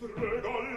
Regal.